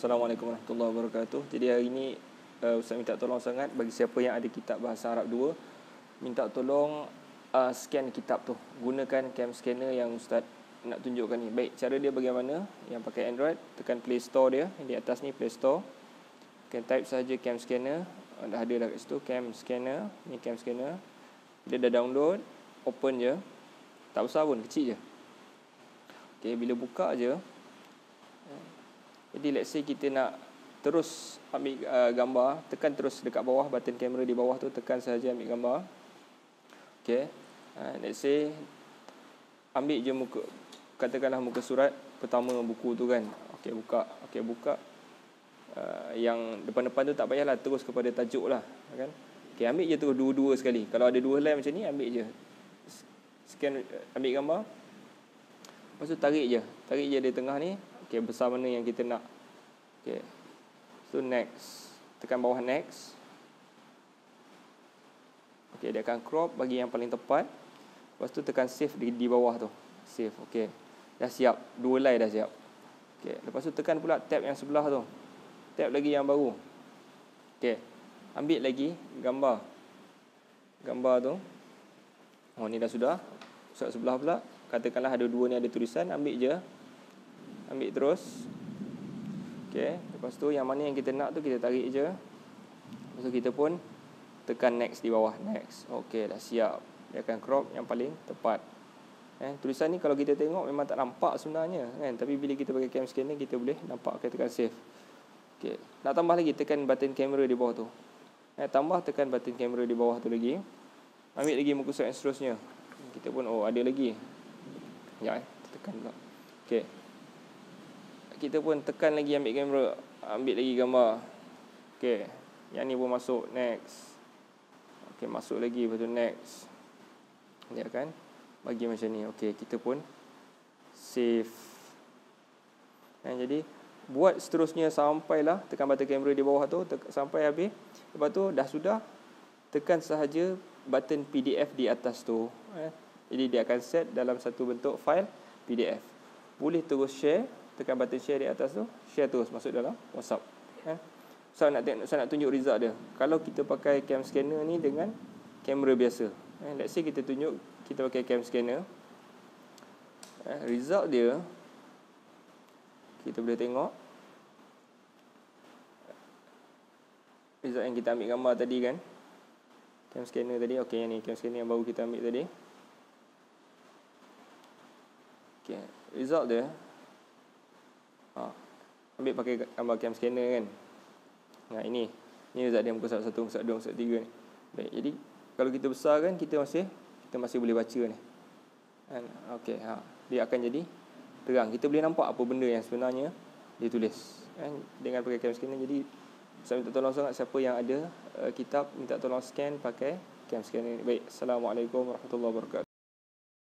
Assalamualaikum warahmatullahi wabarakatuh. Jadi hari ini uh, Ustaz minta tolong sangat bagi siapa yang ada kitab bahasa Arab 2 minta tolong uh, scan kitab tu. Gunakan cam scanner yang Ustaz nak tunjukkan ni. Baik, cara dia bagaimana? Yang pakai Android, tekan Play Store dia. Di atas ni Play Store. Kan type saja cam scanner. Uh, dah ada dah kat situ cam scanner. Ni cam scanner. Dia dah download, open je. Tak besar pun, kecil je. Okay, bila buka je, jadi let's say kita nak terus ambil uh, gambar, tekan terus dekat bawah button kamera di bawah tu tekan saja ambil gambar. Okay. Uh, let's say ambil je muka katakanlah muka surat pertama buku tu kan. Okay buka. Okay buka. Uh, yang depan-depan tu tak payahlah terus kepada tajuk lah kan. Okay ambil je terus dua-dua sekali. Kalau ada dua line macam ni ambil je. Scan ambil gambar. Lepas tu tarik je. Tarik je di tengah ni. Okay, besar mana yang kita nak. Okay. So, next. Tekan bawah next. Okay, dia akan crop bagi yang paling tepat. Lepas tu tekan save di, di bawah tu. Save, okay. Dah siap. Dua line dah siap. Okay. Lepas tu tekan pula tab yang sebelah tu. Tab lagi yang baru. Okay. Ambil lagi gambar. Gambar tu. Oh, ni dah sudah. Sebelah pula. Katakanlah ada dua ni ada tulisan. Ambil je ambil terus. Okey lepas tu yang mana yang kita nak tu kita tarik je. Lepas tu kita pun tekan next di bawah. Next. Okey dah siap. Dia akan crop yang paling tepat. Eh tulisan ni kalau kita tengok memang tak nampak sebenarnya kan? Tapi bila kita pakai cam scanner kita boleh nampak kita tekan save. Okey nak tambah lagi tekan button kamera di bawah tu. Eh tambah tekan button kamera di bawah tu lagi. Ambil lagi muka surat yang seterusnya. Kita pun oh ada lagi. Ya eh tekan pula. Okey kita pun tekan lagi ambil kamera ambil lagi gambar. Okey yang ni pun masuk next. Okey masuk lagi lepas tu next. Dia kan? Bagi macam ni okey kita pun save. Dan jadi buat seterusnya sampailah tekan button kamera di bawah tu sampai habis. Lepas tu dah sudah tekan sahaja button PDF di atas tu eh. jadi dia akan set dalam satu bentuk file PDF boleh terus share tekan button share di atas tu share terus masuk dalam WhatsApp. Kan so nak tengok saya nak tunjuk result dia. Kalau kita pakai cam scanner ni dengan kamera biasa eh, let's say kita tunjuk kita pakai cam scanner eh, result dia kita boleh tengok result yang kita ambil gambar tadi kan? Cam scanner tadi okey ni cam scanner yang baru kita ambil tadi. Okey result dia ha. Ambil pakai gambar cam scanner kan Nah ini Ini result dia muka surat 1, muka 2, muka 3 ni Baik, jadi Kalau kita besar kan Kita masih Kita masih boleh baca ni kan? Okey, ha. Dia akan jadi Terang Kita boleh nampak apa benda yang sebenarnya Dia tulis kan? Dengan pakai cam scanner Jadi Saya minta tolong sangat Siapa yang ada uh, Kitab Minta tolong scan pakai Cam scanner ni Baik Assalamualaikum Warahmatullahi Wabarakatuh